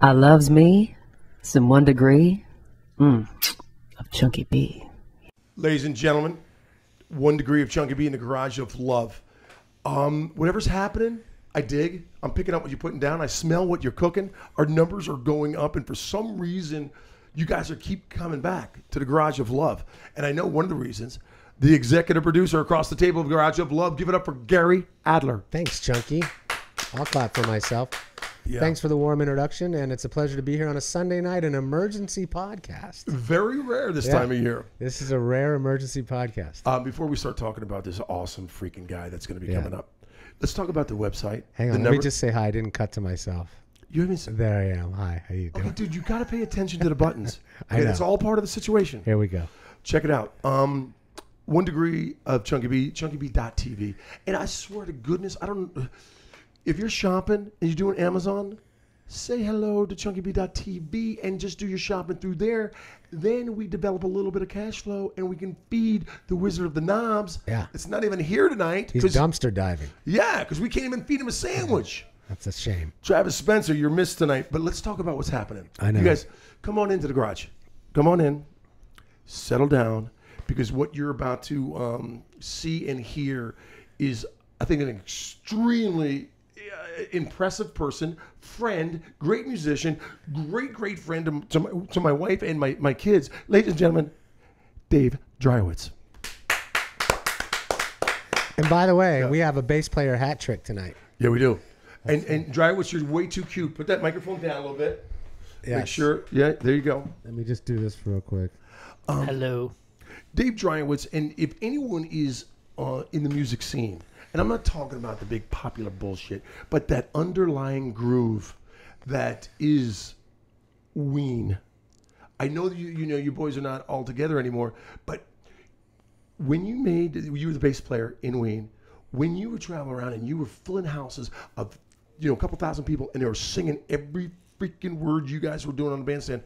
I loves me some one degree mm, of Chunky B. Ladies and gentlemen, one degree of Chunky B in the garage of love. Um, whatever's happening, I dig. I'm picking up what you're putting down. I smell what you're cooking. Our numbers are going up, and for some reason, you guys are keep coming back to the garage of love. And I know one of the reasons. The executive producer across the table of Garage of Love, give it up for Gary Adler. Thanks, Chunky. I'll clap for myself. Yeah. Thanks for the warm introduction, and it's a pleasure to be here on a Sunday night, an emergency podcast. Very rare this Yeah. time of year. This is a rare emergency podcast. Uh, before we start talking about this awesome freaking guy that's going to be Yeah. coming up, let's talk about the website. Hang the on, let number- me just say hi. I didn't cut to myself. You haven't. s- There I am. Hi, how you Okay, doing? dude, you got to pay attention to the buttons. I Okay. It's all part of the situation. Here we go. Check it out. Um, one degree of Chunky B, chunkyb.tv. And I swear to goodness, I don't. If you're shopping and you're doing Amazon, say hello to chunkyb.tv and just do your shopping through there. Then we develop a little bit of cash flow and we can feed the Wizard of the Knobs. Yeah. It's not even here tonight. He's dumpster diving. Yeah, because we can't even feed him a sandwich. That's a shame. Travis Spencer, you're missed tonight, but let's talk about what's happening. I know. You guys, come on into the garage. Come on in. Settle down, because what you're about to um, see and hear is, I think, an extremely impressive person, friend, great musician, great, great friend to, to, my, to my wife and my, my kids. Ladies and gentlemen, Dave Dreiwitz. And by the way, we have a bass player hat trick tonight. Yeah, we do. And and Dreiwitz, you're way too cute. Put that microphone down a little bit. Make sure. Yeah, there you go. Let me just do this real quick. Hello. Dave Dreiwitz, and if anyone is uh, in the music scene, and I'm not talking about the big popular bullshit, but that underlying groove that is Ween. I know that you, you know you boys are not all together anymore, but when you made you were the bass player in Ween, when you were traveling around and you were filling houses of you know a couple thousand people and they were singing every freaking word you guys were doing on the bandstand,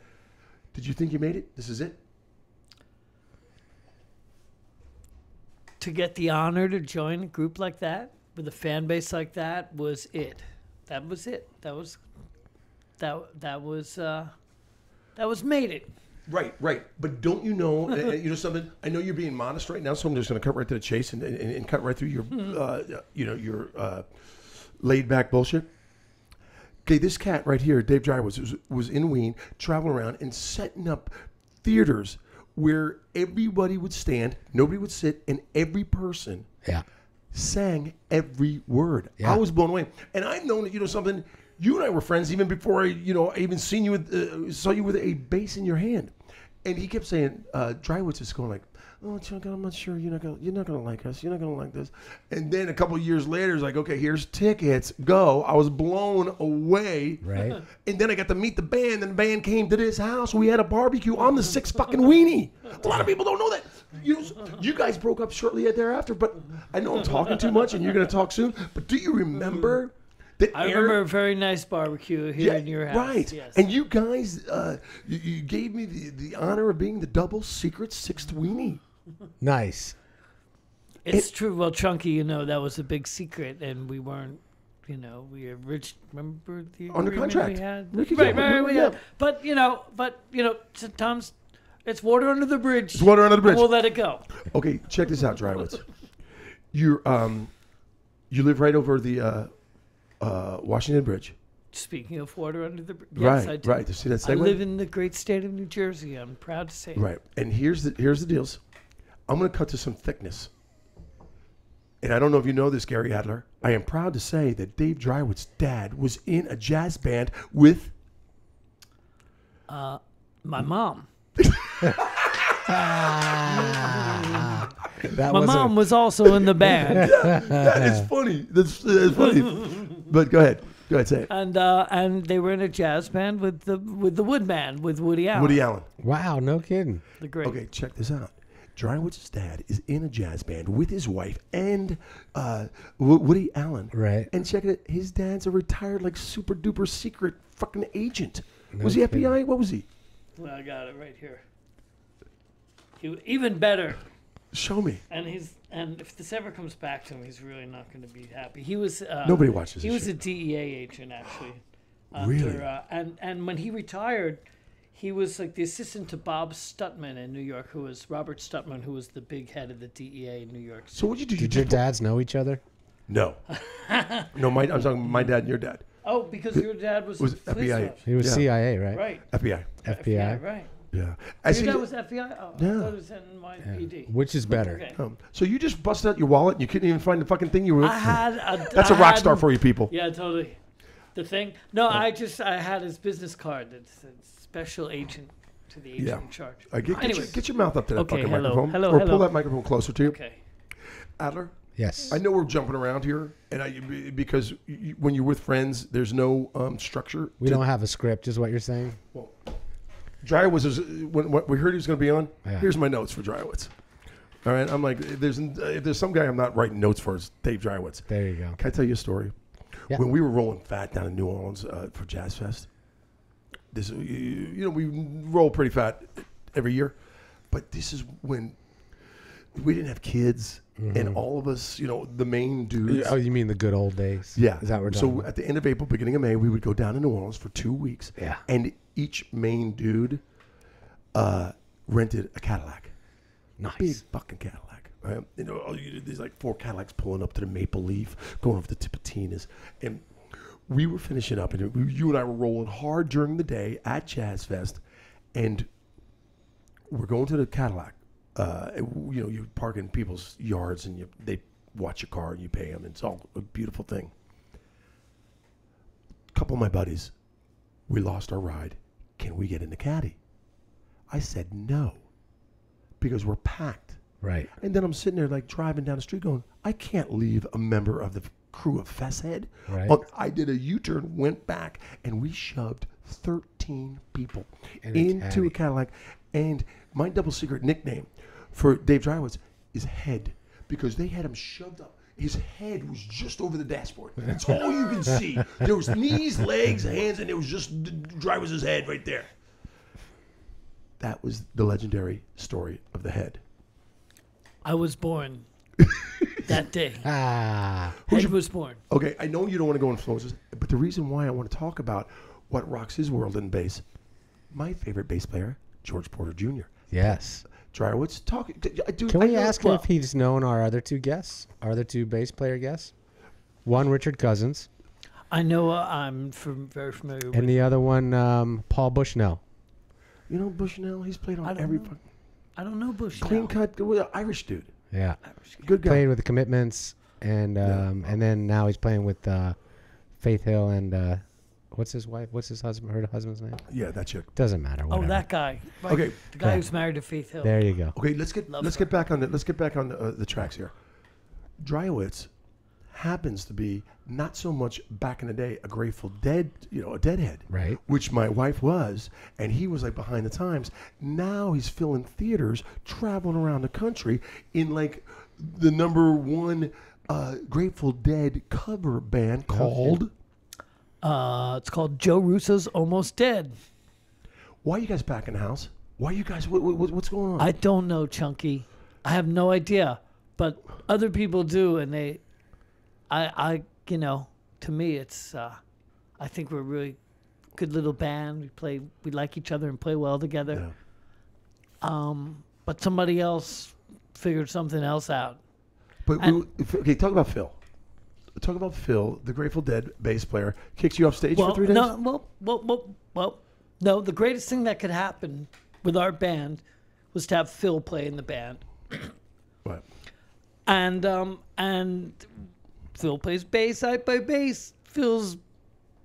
did you think you made it? This is it? To get the honor to join a group like that with a fan base like that was it. That was it. That was that that was uh, that was made it. Right, right. But don't you know, uh, you know something? I know you're being modest right now, so I'm just going to cut right to the chase and, and, and cut right through your, uh, you know, your uh, laid back bullshit. Okay, this cat right here, Dave Dry, was, was was in Ween, traveling around and setting up theaters where everybody would stand, nobody would sit, and every person Yeah. sang every word. Yeah. I was blown away, and I've known that you know something. You and I were friends even before I, you know, I even seen you with, uh, saw you with a bass in your hand, and he kept saying, uh, "Dreiwitz is going like, oh Chuck, I'm not sure you're not gonna, you're not gonna like us, you're not gonna like this." And then a couple of years later, it's like, "Okay, here's tickets, go." I was blown away, Right. And then I got to meet the band, and the band came to this house. We had a barbecue. I'm the six fucking weenie. A lot of people don't know that. You, you guys broke up shortly thereafter, but I know I'm talking too much, and you're going to talk soon. But do you remember that? I Aaron- remember a very nice barbecue here in your house. right. Yes. And you guys, uh, you, you gave me the, the honor of being the double secret sixth weenie. Nice. It's true. Well, Chunky, you know, that was a big secret, and we weren't, you know, we were rich. Remember the Under agreement contract. we had? We right, get- right, we- we yeah. had. But you know, but you know, sometimes it's water under the bridge. It's water under the bridge. We'll let it go. Okay, check this out, Dreiwitz. You're um, you live right over the uh, uh, Washington Bridge. Speaking of water under the bridge, yes, right, I do. right. You see that I live in the great state of New Jersey. I'm proud to say. Right. And here's the here's the deals. I'm going to cut to some thickness. And I don't know if you know this, Gary Adler. I am proud to say that Dave Dreiwitz's dad was in a jazz band with. My mom. That My was mom a, was also in the band, That is funny. That's, that's funny. But go ahead. Go ahead. Say it. and uh, and they were in a jazz band with the with the Woodman with Woody Allen. Woody Allen. wow. No kidding. the great. Okay, check this out. Dreiwitz's dad is in a jazz band with his wife and uh, Wo- Woody Allen. Right. And check it. His dad's a retired, like super duper secret fucking agent. was he FBI? What was he? Well, I got it right here. He, even better, Show me. and he's and if this ever comes back to him, he's really not going to be happy. He was uh, Nobody watches He this was a DEA agent actually. After, Really? Uh, and and when he retired, he was like the assistant to Bob Stutman in New York, who was Robert Stutman, who was the big head of the DEA in New York. So what did you do? You your just- dads know each other? No. no, my I'm talking my dad and your dad. Oh, because your dad was, Was FBI. officer. He was Yeah. CIA, right? right? FBI. FBI. right. Yeah. I see. Your dad was FBI. Oh, I Yeah. thought it was NYPD. Which is better? Okay. Um, so you just busted out your wallet and you couldn't even find the fucking thing you were. I had a. That's a a rock star for you people. Yeah, totally. The thing? No, I just I had his business card. It's, it's special agent to the agent Yeah. in charge. Uh, get, get, your, get your mouth up to that Okay, fucking hello. microphone. Hello, or hello. pull that microphone closer to you. Okay. Adler, Yes. I know we're jumping around here, and I because you, when you're with friends, there's no um, structure. We to- don't have a script, is what you're saying? Dreiwitz was when, when we heard he was going to be on. Yeah. Here's my notes for Dreiwitz. All right, I'm like, if there's if there's some guy I'm not writing notes for, it's Dave Dreiwitz. There you go. Can I tell you a story? Yeah. When we were rolling fat down in New Orleans uh, for Jazz Fest, this you, you know we roll pretty fat every year, but this is when we didn't have kids, and all of us, you know, the main dudes. Oh, you mean the good old days? Yeah. Is that what we're so about? at the end of April, beginning of May, we would go down to New Orleans for two weeks. Yeah. And each main dude uh, rented a Cadillac, Nice. big fucking Cadillac. Right? You know, all you- there's like four Cadillacs pulling up to the Maple Leaf, going over the Tipitina's, and we were finishing up, and we, you and I were rolling hard during the day at Jazz Fest, and we're going to the Cadillac. Uh, you know, you park in people's yards, and you they watch your car, and you pay them. It's all a beautiful thing. A couple of my buddies, we lost our ride. Can we get in the caddy? I said no, because we're packed. Right. And then I'm sitting there like driving down the street going, I can't leave a member of the crew of Fesshead. Right. I did a U-turn, went back, and we shoved 13 people In a into caddy. a Cadillac. And my double secret nickname for Dave Dreiwitz is Head because they had him shoved up. His head was just over the dashboard. That's all you can see. There was knees, legs, hands, and it was just D- Dreiwitz's head right there. That was the legendary story of the head. I was born that day. Ah. Head was born. Okay, I know you don't want to go influences, but the reason why I want to talk about what rocks his world in bass, my favorite bass player, George Porter Jr. Yes. Dreiwitz, talk. I do. Can I we ask him well- if he's known our other two guests? Our other two bass player guests? One, Richard Cousins, I know uh, I'm from, very familiar with. and the other one, um, Paul Bushnell. You know Bushnell? He's played on don't every know. I don't know Bush. clean cut, well, Irish dude, Yeah. good guy. Played with the Commitments, and um, and then now he's playing with uh, Faith Hill and uh, what's his wife? What's his husband? Her husband's name? Yeah, that chick. Doesn't matter. Oh, that guy. Right. Okay. The guy who's married to Faith Hill. There you go. Okay, let's get Love let's her. get back on the let's get back on the, uh, the tracks here. Dreiwitz happens to be not so much back in the day a Grateful Dead, you know, a Deadhead, Right. Which my wife was, and he was like behind the times. Now he's filling theaters, traveling around the country in like the number one uh, Grateful Dead cover band called. Uh, it's called Joe Russo's Almost Dead. Why are you guys back in the house? Why are you guys? What, what, what's going on? I don't know, Chunky. I have no idea, but other people do, and they, I, I, you know, to me, it's. Uh, I think we're a really good little band. We play, we like each other and play well together. Yeah. Um, but somebody else figured something else out. But we, okay, talk about Phil. Talk about Phil, the Grateful Dead bass player, kicks you off stage Well, for three days. no, well, well, well, well, no. The greatest thing that could happen with our band was to have Phil play in the band, What? and um, and Phil plays bass. I play bass. Phil's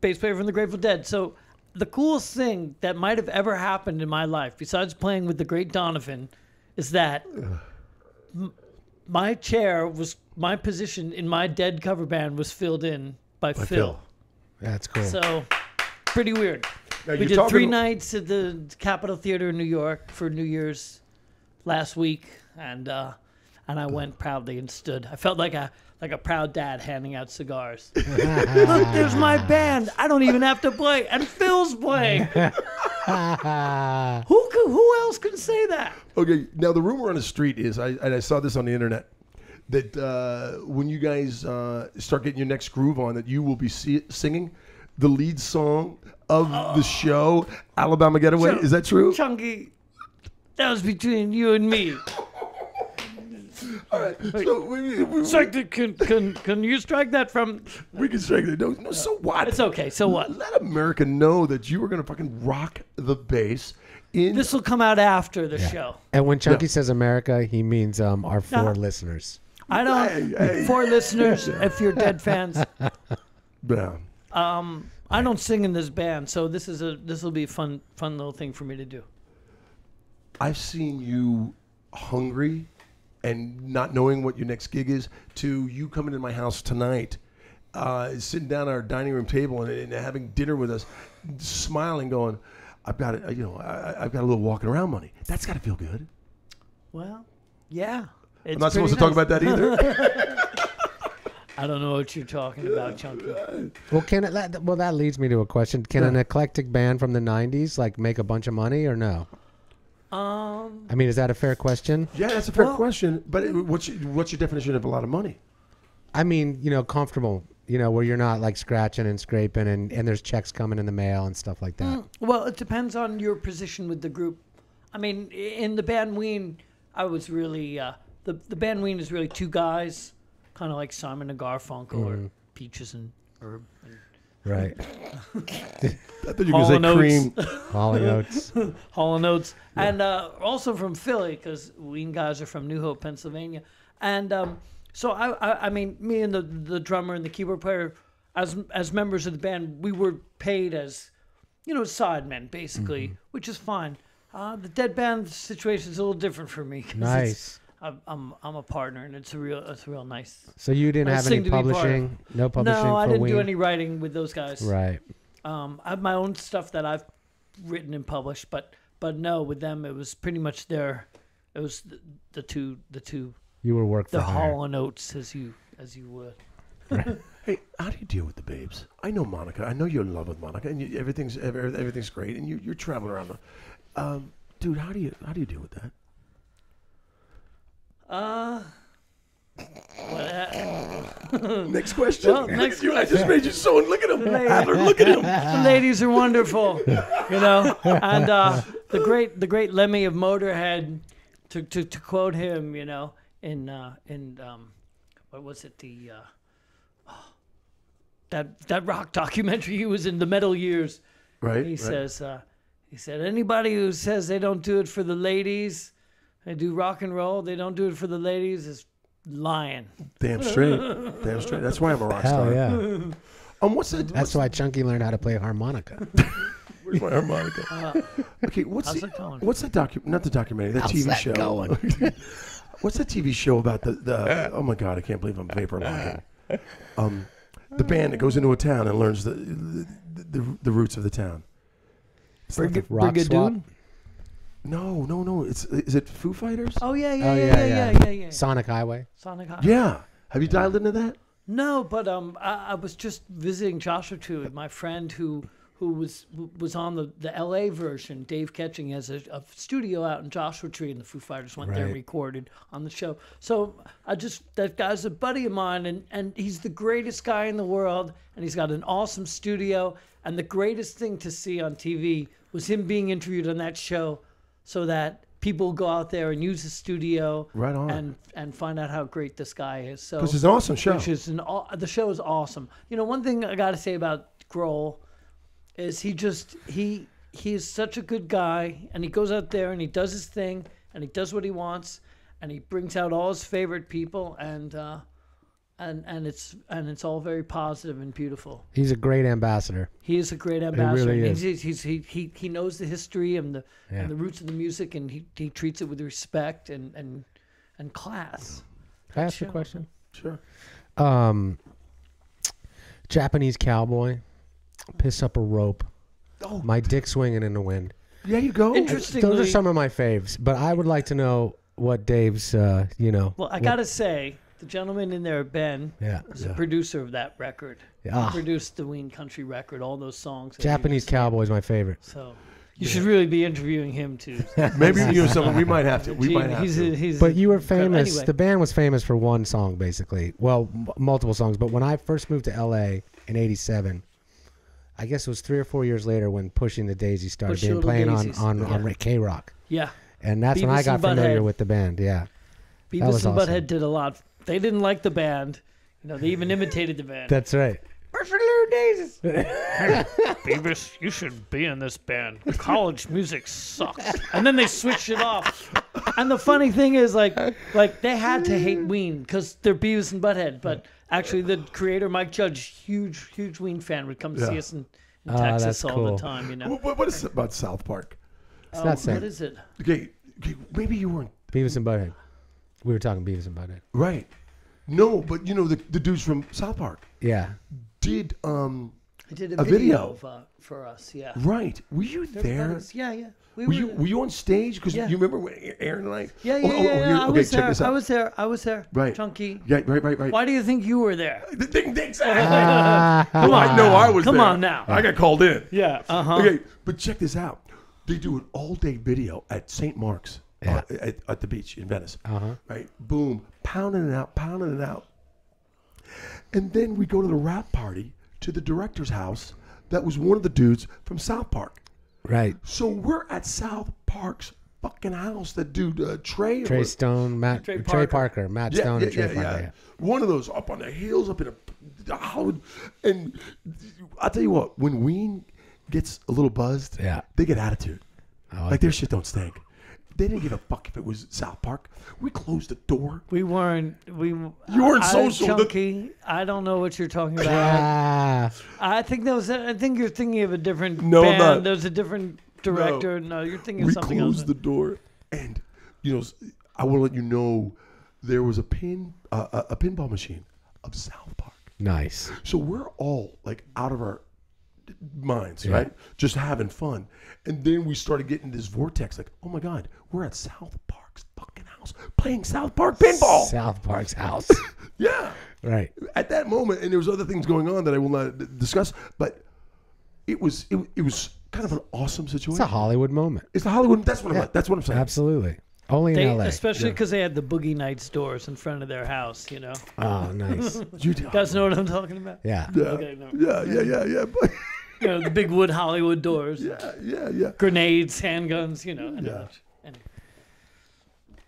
bass player from the Grateful Dead. So the coolest thing that might have ever happened in my life, besides playing with the great Donovan, is that my chair was my position in my Dead cover band was filled in by, Phil. Phil. That's cool. So pretty weird. Now, we did talking- three nights at the Capitol Theater in New York for New Year's last week, and uh, and I went proudly and stood. I felt like a like a proud dad handing out cigars. Look, there's my band. I don't even have to play, and Phil's playing. who could, who else can say that? Okay, now the rumor on the street is, I, and I saw this on the internet, that uh, when you guys uh, start getting your next groove on, that you will be see, singing the lead song of the show, Alabama Getaway. Sure. Is that true? Chunky, that was between you and me. All right. So we, we, Strike the, can, can, can you strike that from? we can strike it. No, no, so what? It's okay. So what? Let America know that you were going to fucking rock the bass in. This will come out after the show. And when Chunky says America, he means um, our four Nah. listeners. I don't. Hey, hey. For listeners, if you're dead fans, Yeah. um, I don't sing in this band, so this is a this will be a fun fun little thing for me to do. I've seen you hungry and not knowing what your next gig is to you coming to my house tonight, uh, sitting down at our dining room table and, and having dinner with us, smiling, going, "I've got it. You know, I, I've got a little walking around money. That's got to feel good." Well, yeah. It's I'm not supposed to talk about that either. I don't know what you're talking about, Chunky. Well, can it? that- Well, that leads me to a question. Can an eclectic band from the '90s like make a bunch of money or no? Um, I mean, is that a fair question? yeah, that's a fair Well- question. But it- what's your, what's your definition of a lot of money? I mean, you know, comfortable. You know, where you're not like scratching and scraping, and and there's checks coming in the mail and stuff like that. well, it depends on your position with the group. I mean, in the band Ween, I was really uh, the the band Ween is really two guys, kind of like Simon and Garfunkel or Peaches and Herb. And Right. I thought you were Hall going to say Oates. cream. Hall and Oates. Hall and Oates, and uh, also from Philly because Ween guys are from New Hope, Pennsylvania, and um, so I, I, I mean, me and the the drummer and the keyboard player, as as members of the band, we were paid as, you know, sidemen basically, which is fine. Uh, the dead band situation is a little different for me. 'cause it's- Nice. I'm, I'm I'm a partner, and it's a real it's a real nice. So you didn't Nice have any thing to be part of. publishing? No publishing no, for I didn't do any writing with those guys. Right. Um, I have my own stuff that I've written and published, but but no, with them it was pretty much their. It was the, the two the two You were work for the hire. Hall and Oates as you as you would. Hey, how do you deal with the babes? I know Monica. I know you're in love with Monica, and you, everything's everything's great, and you, you're traveling around. The, um, dude, how do you how do you deal with that? Uh, well, Next question. Well, next you. I just made you so. Look at him, Adler. Look at him. the ladies are wonderful, you know. And uh, the great the great Lemmy of Motorhead, to to, to quote him, you know, in uh, in um, what was it the uh, that that rock documentary he was in the Metal Years. Right. He right. says, uh, he said, anybody who says they don't do it for the ladies, they do rock and roll, they don't do it for the ladies is lying. "Damn straight, damn straight." That's why I'm a rock Hell star. yeah. Um, what's that? That's why Chunky learned how to play harmonica. Where's my harmonica? okay, what's How's the, it going? what's that docu? Not the documentary. That How's TV that show. going? what's that TV show about the the? Oh my god, I can't believe I'm vapor locking. Um, the band that goes into a town and learns the the, the, the roots of the town. Brig- Rock Swap. Brigadoon? No, no, no. It's is it Foo Fighters? Oh, yeah, yeah, Oh, yeah, yeah, yeah, yeah. yeah, yeah, yeah. Sonic Highway. Sonic High. Yeah. Have you dialed into that? No, but um, I, I was just visiting Joshua Tree with my friend who who was who was on the, the L.A. version. Dave Catching has a, a studio out in Joshua Tree, and the Foo Fighters went there and Right. recorded on the show. So I just that guy's a buddy of mine, and and he's the greatest guy in the world, and he's got an awesome studio. And the greatest thing to see on TV was him being interviewed on that show, so that people go out there and use the studio, Right on. and and find out how great this guy is. So Because it's an awesome show. which is an the show is awesome. You know, one thing I got to say about Grohl is he just he he is such a good guy, and he goes out there and he does his thing, and he does what he wants, and he brings out all his favorite people, and uh, and and it's and it's all very positive and beautiful. He's a great ambassador. He is a great ambassador. He really is. he's, he, he he knows the history and the Yeah. and the roots of the music, and he, he treats it with respect and and and class. Can I ask you a question? Sure. Um, Japanese cowboy, piss up a rope. Oh, My dick swinging in the wind. there you go. Interesting. Those are some of my faves, but I would like to know what Dave's, uh, you know. Well, I what- gotta say, the gentleman in there, Ben, Yeah. is the producer of that record. Yeah. He produced the Ween Country record, all those songs. Japanese just named. cowboy is my favorite. So you should really be interviewing him too. Maybe you know something. We might have to. We Gee, might have he's to. A, he's But you were famous. Anyway, The band was famous for one song, basically. Well, m- multiple songs. But when I first moved to LA in '87, I guess it was three or four years later when Pushing the Daisy started Push being playing Daisies. on on, on K Rock, Yeah. and that's when I got familiar Butthead. with the band. Yeah, Beavis was and awesome. Butthead did a lot. They didn't like the band. You know, they even imitated the band. that's right. Beavis, you should be in this band. College music sucks. And then they switched it off. And the funny thing is, like, like they had to hate Ween because they're Beavis and Butthead. But actually, the creator Mike Judge, huge, huge Ween fan, would come to see us in, in Ah, Texas that's all cool. the time. You know. What, what- what is it about South Park? It's Oh, not saying what is it? Okay, okay, maybe you weren't Beavis and Butthead. We were talking Beavis and Butthead. right. No, but you know the, the dudes from South Park Yeah, did um I did a, A video, video. Of, uh, for us. Yeah. right. Were you They're there? buddies. Yeah, yeah. We Were you there. were you on stage? Because Yeah. you remember when Aaron and I? Yeah, Oh, yeah, oh, oh, yeah. here- I okay, was check there. this I was there. I was there. Right. Chunky. Yeah, right, right, right. Why do you think you were there? The thing, ding, Ah. Come I know I was Come there. on now. I got called in. Yeah. Uh huh. Okay, but check this out. They do an all-day video at St. Mark's uh, at, at the beach in Venice. uh huh. Right, boom, pounding it out, pounding it out. And then we go to the rap party to the director's house. That was one of the dudes from South Park. Right. So we're at South Park's fucking house. That dude uh, Trey. Trey Stone, Matt, Trey Trey, Parker. Parker. Matt yeah, Stone, yeah, and Trey yeah, Parker. yeah. Yeah. One of those up on the hills, up in a Hollywood. And I'll tell you what, when Ween gets a little buzzed, Yeah. they get attitude. Oh, Like their shit don't stink. They didn't give a fuck if it was South Park. We closed the door. We weren't. We. You weren't I- social. The- Chunky. I don't know what you're talking about. Ah, I think that was. I think you're thinking of a different No, I'm band. not. There's a different director. No, you're thinking we of something else. closed the door, and you know, I want to let you know there was a pin, uh, a, a pinball machine of South Park. nice. So we're all like out of our minds, Yeah. right? Just having fun, and then we started getting this vortex. Like, oh my god, we're at South Park's fucking house playing South Park pinball. South Park's house. yeah, right. at that moment, and there was other things going on that I will not discuss, but it was it, it was kind of an awesome situation. It's a Hollywood moment. It's the Hollywood. That's what Yeah. I'm. That's what I'm saying. Absolutely. Only in They, LA. especially because they had the Boogie Nights doors in front of their house. You know, Oh, nice. You you guys know what I'm talking about. Yeah. Yeah, Okay, no. yeah, yeah, yeah, yeah, but, You know, the big wood Hollywood doors, yeah, yeah, yeah. grenades, handguns. You know. and- Yeah. and-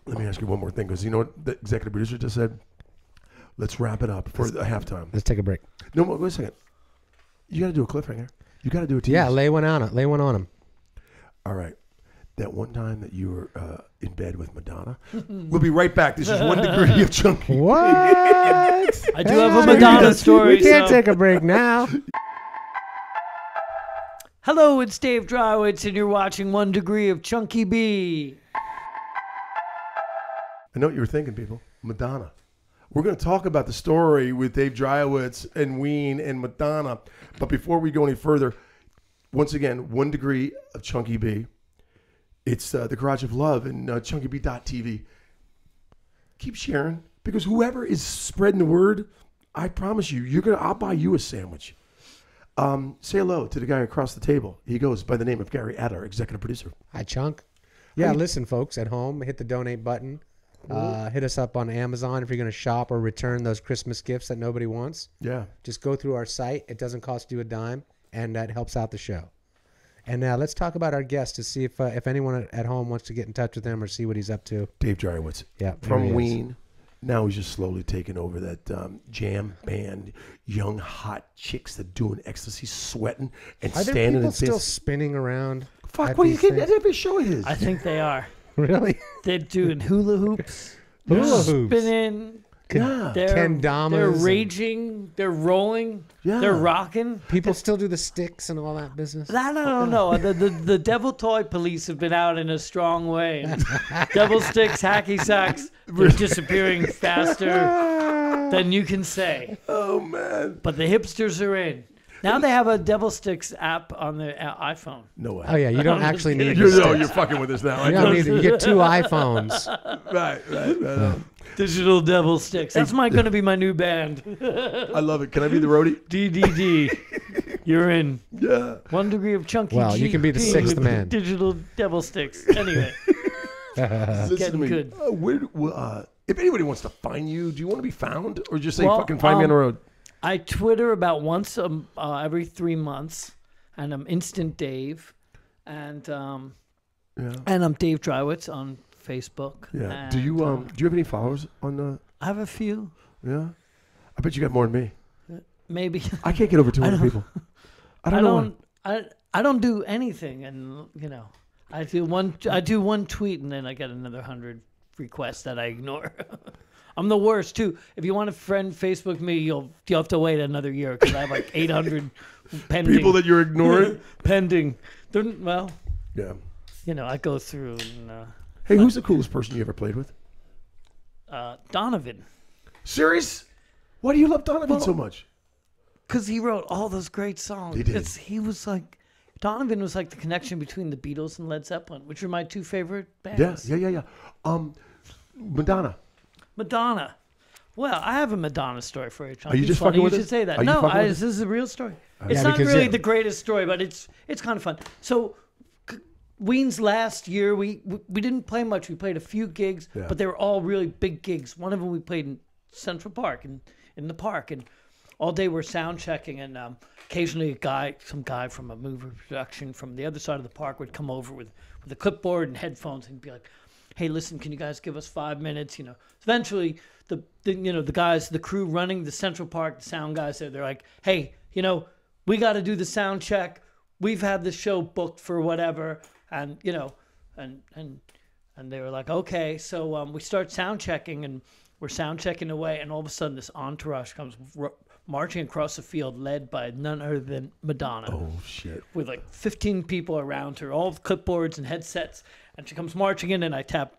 Let me ask you one more thing, because you know what the executive producer just said. Let's wrap it up for the halftime. Let's take a break. No, wait a second. You got to do a cliffhanger. You got to do a tease. Yeah, lay one on it. Lay one on him. All right. That one time that you were uh, in bed with Madonna. we'll be right back. This is one degree of chunky. What? I do have a Madonna story. We can't so- take a break now. Hello, it's Dave Dreiwitz, and you're watching One Degree of Chunky B. I know what you were thinking, people. Madonna. We're going to talk about the story with Dave Dreiwitz and Ween and Madonna. But before we go any further, once again, one degree of Chunky B. It's uh, the Garage of Love and uh, ChunkyB.tv. Keep sharing because whoever is spreading the word, I promise you, you're gonna. I'll buy you a sandwich. Um, say hello to the guy across the table. He goes by the name of Gary Adler, executive producer. Hi, Chunk. Yeah, listen, folks, at home, hit the donate button. Uh, hit us up on Amazon if you're going to shop or return those Christmas gifts that nobody wants. Yeah. Just go through our site. It doesn't cost you a dime, and that helps out the show. And now let's talk about our guest to see if uh, if anyone at- home wants to get in touch with him or see what he's up to. Dave Dreiwitz. Yeah, from. Ween. Now he's just slowly taking over that um, jam band, young hot chicks that doing ecstasy, sweating and Are there standing people and still saying, spinning around? "Fuck, at what are you these getting things? at every show it is." I think they are. Really? They're doing hula hoops. Hula hoops. Spinning. Yeah, They're, raging. They're rolling. Yeah. They're rocking. People still do the sticks and all that business. That I don't know. The, the the devil toy police have been out in a strong way. Devil sticks, hacky sacks, they're disappearing faster than you can say. oh man, But the hipsters are in. Now they have a devil sticks app on their uh, iPhone. no way. Oh yeah, you don't I'm actually need. You're, the no, you're fucking with us now. You don't need. it. You get two iPhones. right, right, right. on. Digital devil sticks. That's my going to be my new band. I love it. Can I be the roadie? DDD. You're in. Yeah. One degree of chunky. Well, you can be the sixth man. Digital devil sticks. Anyway, Listen to getting me. good. Uh, where, uh, if anybody wants to find you, do you want to be found, or just say Well, fucking find me on um, the road? I Twitter about once um, uh, every three months, and I'm Instant Dave, and um, Yeah. and I'm Dave Dreiwitz on Facebook. Yeah. Do you uh, um? Do you have any followers on the? I have a few, Yeah. I bet you got more than me. maybe. I can't get over 200 don't- people. I I don't know. don't. I I don't do anything, and you know, I do one. I do one tweet, and then I get another hundred requests that I ignore. I'm the worst too. If you want to friend Facebook me, you'll you'll have to wait another year because I have like 800 pending. People that you're ignoring. pending. They're, well, yeah. you know, I go through and uh, Hey, who's the coolest person you ever played with? uh, Donovan Serious? Why do you love Donovan so much? because he wrote all those great songs. He did. It's, he was like Donovan was like the connection between the Beatles and Led Zeppelin, which are my two favorite bands. Yeah, yeah, yeah, yeah. Um, Madonna. Madonna. Well, I have a Madonna story for you, John. Are you It's just funny fucking you with should it? say that. Are you no, fucking I, with this is a real story. It's not because really the greatest story, but it's it's kind of fun. So, C- Ween's last year, we we we didn't play much. We played a few gigs, Yeah. but they were all really big gigs. One of them we played in Central Park and in the park, and all day we're sound checking, and um, occasionally a guy, some guy from a movie production from the other side of the park would come over with with a clipboard and headphones and be like, "Hey, listen, can you guys give us five minutes?" You know. Eventually, the, the you know the guys, the crew running the Central Park, the sound guys there, they're like, "Hey, you know, we got to do the sound check. We've had the show booked for whatever, and you know, and and and they were like, okay. So um, we start sound checking, and we're sound checking away, and all of a sudden, this entourage comes r- marching across the field, led by none other than Madonna, Oh shit. with like 15 people around her, all with clipboards and headsets, and she comes marching in, and I tap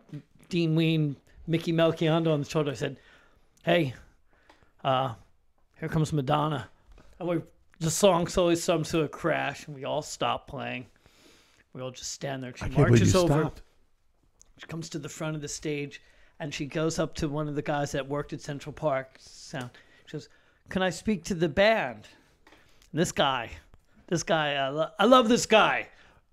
Dean Ween, Mickey Melchiondo on the shoulder. I said, hey, uh, here comes Madonna. And we the song slowly comes to a crash, and we all stop playing. We all just stand there. She I marches over. stopped. She comes to the front of the stage, and she goes up to one of the guys that worked at Central Park Sound. She goes, "Can I speak to the band?" And this guy, this guy, I, lo- I love this guy,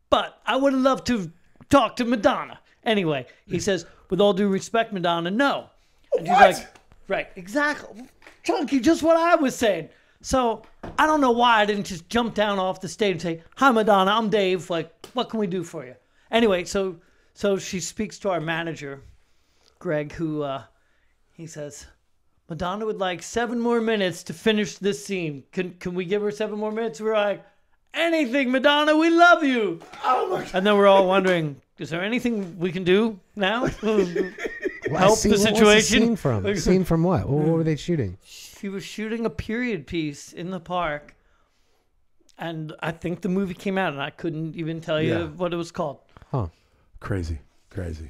but I would have loved to talk to Madonna. Anyway, he says, "With all due respect, Madonna, no." And she's What? like, "Right, exactly, Chunky, just what I was saying." So I don't know why I didn't just jump down off the stage and say, "Hi, Madonna, I'm Dave. Like, what can we do for you?" Anyway, so so she speaks to our manager, Greg, who uh, he says, Madonna would like seven more minutes to finish this scene. Can can we give her seven more minutes? We're like, anything, Madonna, we love you. Oh my. And then we're all wondering, is there anything we can do now? Help scene- the what was situation. scene from? scene from what? What were they shooting? she was shooting a period piece in the park. And I think the movie came out, and I couldn't even tell you Yeah. what it was called. Huh. Crazy, crazy.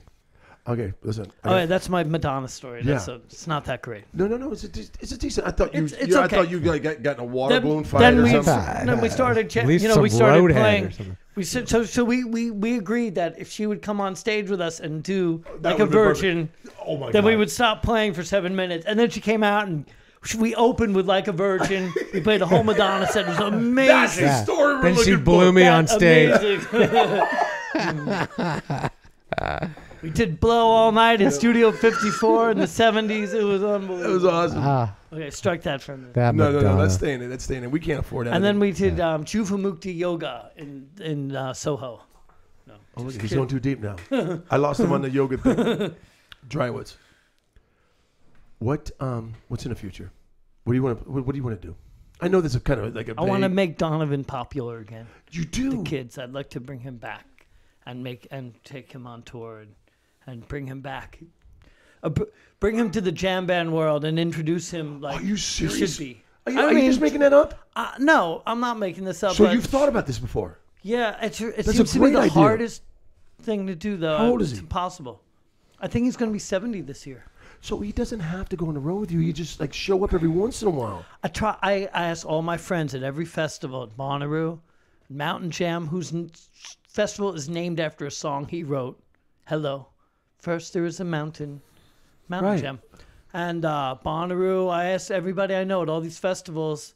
Okay, listen. I Oh, that's my Madonna story. That's Yeah. a, it's not that great. no, no, no. It's a, de- it's a decent. I thought you. It's- it's you- I thought you got, got, got in a water Then- balloon fight then or we- something. then we started cha- At least you know, some we started Roadhead playing- or something. We said so. So we, we we agreed that if she would come on stage with us and do like a would've been perfect. virgin, Oh my then god. we would stop playing for seven minutes. And then she came out and we opened with like a virgin. we played the whole Madonna set. It was amazing. That's amazing. the Yeah. story we're Then she blew for. me on That stage. amazing. we did blow all night in Studio 54 in the 70s. It was unbelievable. It was awesome. Ah, okay, strike that from there. that no, no, no. Madonna. That's staying in. That's staying in. It. We can't afford that. And then we did um, Jivamukti Yoga in in uh, Soho. No, Oh, look, he's going too deep now. I lost him on the yoga thing. Dreiwitz. What um what's in the future? What do you want to what, what do you want to do? I know there's a kind of like a I want to vague- make Donovan popular again. you do The kids, I'd like to bring him back and make and take him on tour and, and bring him back. Uh, bring him to the jam band world and introduce him like Are you he serious? should be. Are you, I are you just making that up? Uh, no, I'm not making this up. So you've thought about this before? yeah, it's, it That's a seems to be the idea. hardest thing to do, though. How old is it's he? impossible. I think he's going to be 70 this year. So he doesn't have to go on the road with you. You just like show up every once in a while. I try. I, I ask all my friends at every festival at Bonnaroo, Mountain Jam, whose festival is named after a song he wrote. Hello, first there was a mountain, Mountain Right. Jam, and uh, Bonnaroo. I asked everybody I know at all these festivals,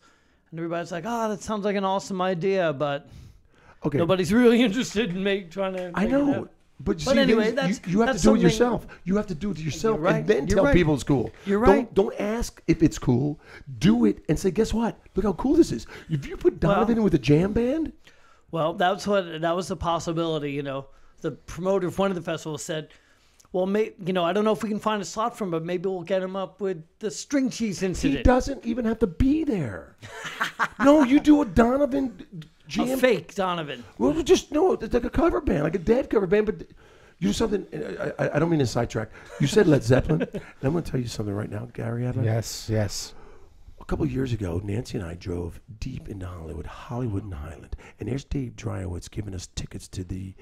and everybody's like, "Oh, that sounds like an awesome idea," but Okay. nobody's really interested in make, trying to. I know. But, you But see, anyway, that's- you, you have to do it yourself. You have to do it yourself, right. and then You're tell right. people it's cool. You're don't, right. Don't ask if it's cool. Do it and say, "Guess what? Look how cool this is." If you put Donovan Well- in with a jam band, Well, that's what that was the possibility. You know, the promoter of one of the festivals said, "Well, may, you know, I don't know if we can find a slot for him, but maybe we'll get him up with the string cheese incident. he doesn't even have to be there. no, you do a Donovan jam. a fake Donovan." Well, we just no, it's like a cover band, like a dead cover band. But you do something. I, I, I don't mean to sidetrack. You said Led Zeppelin, and I'm going to tell you something right now, Gary Adler. Yes, yes. A couple of years ago, Nancy and I drove deep into Hollywood, Hollywood and Highland, and there's Dave Dreiwitz giving us tickets to the.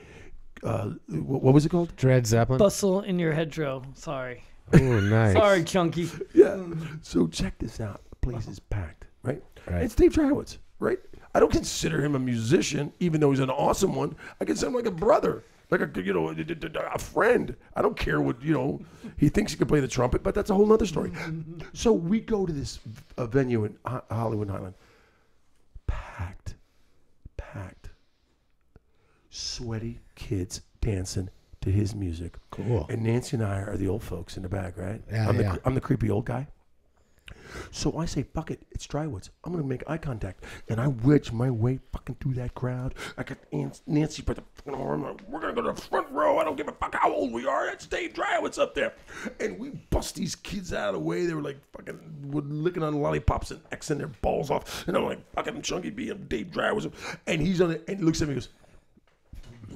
Uh, what, what was it called? Dred Zeppelin. Bustle in your hedgerow. Sorry, Oh, nice. sorry, Chunky. Yeah. So check this out. The place is packed, right? Right. It's Dave Dreiwitz, right? I don't consider him a musician, even though he's an awesome one. I consider him like a brother, like a you know a, a friend. I don't care what you know. He thinks he can play the trumpet, but that's a whole other story. so we go to this uh, venue in Hollywood Highland, packed, packed, sweaty kids dancing to his music. Cool. And Nancy and I are the old folks in the back, right? Yeah, I'm, the, yeah. cre- I'm the creepy old guy. So I say, fuck it, it's Dreiwitz. I'm gonna make eye contact, and I wedge my way fucking through that crowd. I got Nancy by the fucking arm. We're gonna go to the front row. I don't give a fuck how old we are. That's Dave Dreiwitz up there, and we bust these kids out of the way. They were like fucking were licking on lollipops and Xing their balls off, and I'm like fucking Chunky B and Dave Dreiwitz, and he's on it, and he looks at me and goes.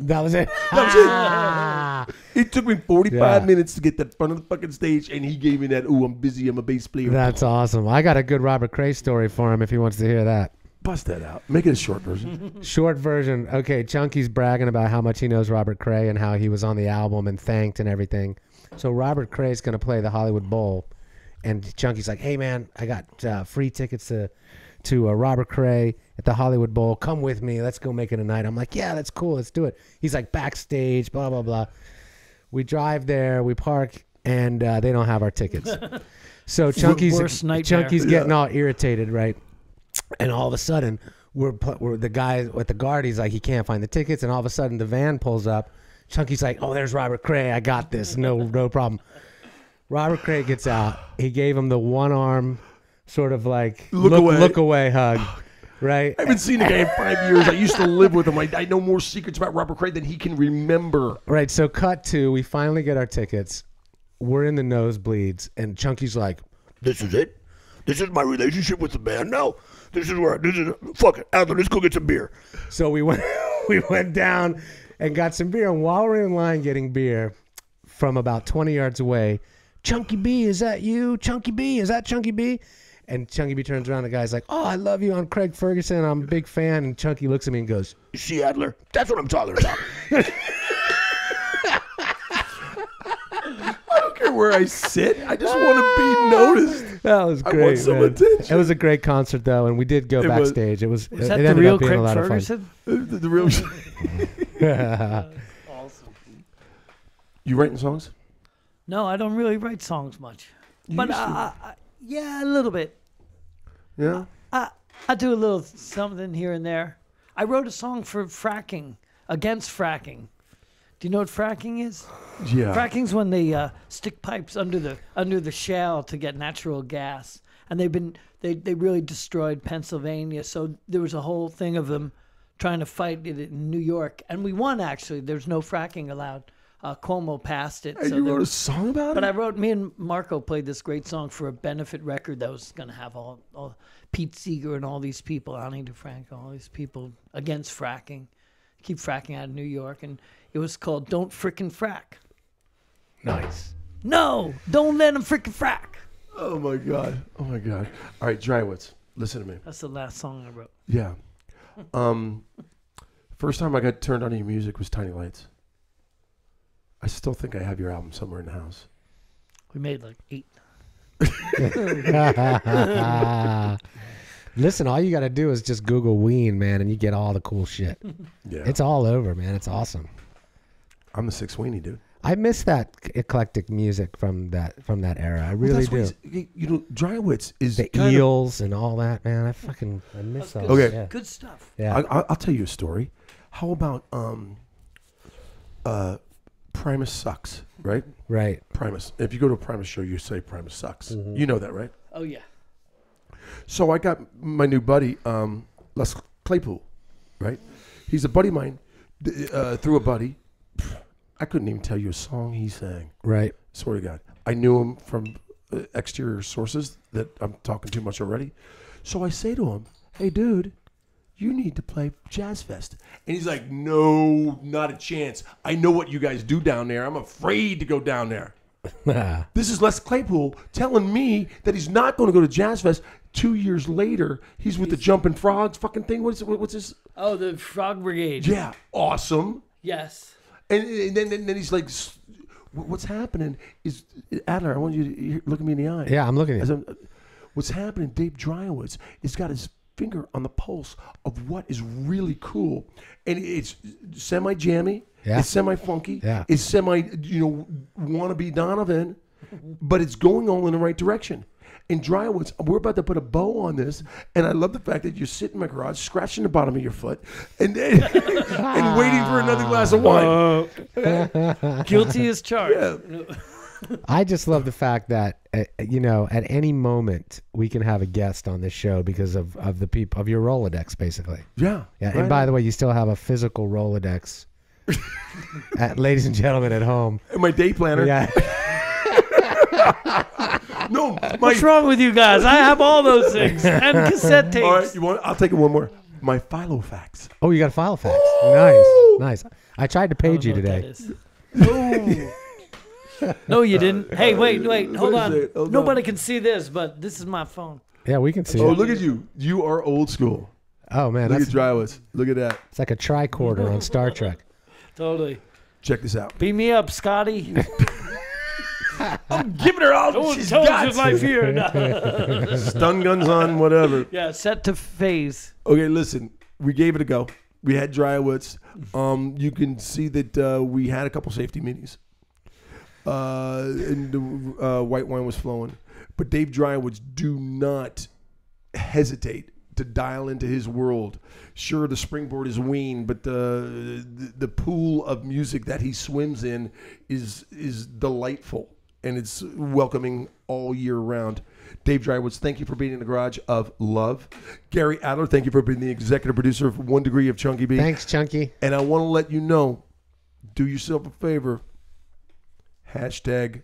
That was it. That was it. It took me 45 Yeah. minutes to get that the front of the fucking stage, and he gave me that, ooh, I'm busy, I'm a bass player. That's awesome. I got a good Robert Cray story for him if he wants to hear that. Bust that out. Make it a short version. Short version. Okay, Chunky's bragging about how much he knows Robert Cray and how he was on the album and thanked and everything. So Robert Cray's going to play the Hollywood Bowl, and Chunky's like, "Hey man, I got uh, free tickets to to uh, Robert Cray at the Hollywood Bowl. Come with me. Let's go make it a night." I'm like, "Yeah, that's cool. Let's do it." He's like backstage, blah blah blah. We drive there, we park, and uh, they don't have our tickets. So Chunky's. Chunky's getting all irritated, right? And all of a sudden, we're, we're the guy at the guard. He's like, he can't find the tickets, and all of a sudden, the van pulls up. Chunky's like, "Oh, there's Robert Cray. I got this. No, no problem." Robert Cray gets out. He gave him the one arm, sort of like Look look, away. look away hug, right? I haven't seen the guy in five years. I used to live with him. I, I know more secrets about Robert Cray than he can remember. Right. So cut to we finally get our tickets. We're in the nosebleeds, and Chunky's like, This is it. This is my relationship with the band now. This is where this is fuck it. Adler, let's go get some beer. So we went we went down and got some beer. And while we're in line getting beer from about 20 yards away, Chunky B, is that you? Chunky B, is that Chunky B? And Chunky B turns around. The guy's like, "Oh, I love you. I'm Craig Ferguson. I'm a big fan." And Chunky looks at me and goes, You see, Adler? That's what I'm talking about. I don't care where I sit. I just want to be noticed. "That was I great, want some man." attention. It was a great concert though, and we did go It was- backstage. it was. Was it that it the ended real up being Craig a lot Ferguson? The, the real. of fun. you writing songs? No, I don't really write songs much, but used to. I, I, I- yeah, a little bit. Yeah. I I do a little something here and there. I wrote a song for fracking against fracking. Do you know what fracking is? Yeah. Fracking's when they uh, stick pipes under the under the shale to get natural gas, and they've been they they really destroyed Pennsylvania. So there was a whole thing of them trying to fight it in New York, and we won actually. There's no fracking allowed. Uh, Cuomo passed it. And so you there wrote a song about but it? I wrote, me and Marco played this great song for a benefit record that was going to have all, all Pete Seeger and all these people, Ani DiFranco, all these people against fracking, keep fracking out of New York. And it was called Don't Frickin' Frack. nice. No, don't let them frickin' frack. oh my god. Oh my god. All right, Dreiwitz. Listen to me. That's the last song I wrote. Yeah. Um, first time I got turned on to your music was Tiny Lights. I still think I have your album somewhere in the house. We made like eight. Listen, all you got to do is just Google Ween, man, and you get all the cool shit. Yeah. It's all over, man. It's awesome. I'm the six weenie dude. I miss that eclectic music from that from that era. I Well, really that's do. he's- You you know, Dreiwitz is The kind of- eels and all that, man. I fucking I miss That's those. good, Okay. Yeah. good stuff. yeah. I, I, I'll tell you a story. How about um, uh, Primus sucks, right? Right. Primus. If you go to a Primus show, you say Primus sucks. You know that, right? Oh yeah. So I got my new buddy, um, Les Claypool, right? He's a buddy of mine uh, through a buddy. I couldn't even tell you a song he sang. Right. Swear to God. I knew him from uh, exterior sources that I'm talking too much already. So I say to him, hey, dude, you need to play Jazz Fest. And he's like, no, not a chance. I know what you guys do down there. I'm afraid to go down there. This is Les Claypool telling me that he's not going to go to Jazz Fest. Two years later, he's with the Jumping Frogs fucking thing. What's what's his? Oh, the Frog Brigade. Yeah, awesome. Yes. And, and then and then he's like, what's happening is Adler. I want you to look at me in the eye. Yeah, I'm looking at you. Uh, what's happening? Dave Dreiwitz has got his finger on the pulse of what is really cool, and it's semi jammy. Yeah. It's semi funky. Yeah. It's semi you know wannabe Donovan, but it's going all in the right direction. And Dreiwitz, we're about to put a bow on this, and I love the fact that you're sitting in my garage, scratching the bottom of your foot, and and waiting for another glass of wine. Guilty as charged. Yeah. I just love the fact that uh, you know at any moment we can have a guest on this show because of of the people of your Rolodex, basically. Yeah. Yeah. And by the way, you still have a physical Rolodex. at, ladies and gentlemen at home. And my day planner. Yeah. No, my. What's wrong with you guys? I have all those things and cassette tapes. All right, you want? I'll take it one more. My Filofax. Oh, you got a file fax. Nice. Nice. I tried to I don't page you know today. is. Oh. No, you didn't. Hey, wait, wait, hold on. Hold Nobody on. can see this, but this is my phone. Yeah, we can see Oh, it. look at you. You are old school. Oh man, Look that's at Dreiwitz. Look at that. it's like a tricorder on Star Trek. Totally. Check this out. Beat me up, Scotty. I'm giving her all Oh, she's told got. you life here. No. Stun guns on, whatever. yeah, set to phase. Okay, listen. We gave it a go. We had Dreiwitz. Um, you can see that uh, we had a couple safety meetings. Uh, and the uh, white wine was flowing. But Dave Dreiwitz do not hesitate to dial into his world. Sure, the springboard is Ween, but the, the the pool of music that he swims in is is delightful and it's welcoming all year round. Dave Dreiwitz, thank you for being in the garage of love. Gary Adler, thank you for being the executive producer of One Degree of Chunky B. Thanks, Chunky. And I want to let you know, do yourself a favor. Hashtag.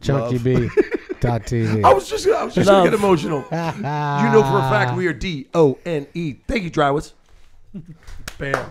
Chunky Love. B. dot TV. I was just, I was just gonna get emotional. You know for a fact we are D O N E. Thank you, Dreiwitz. Bam.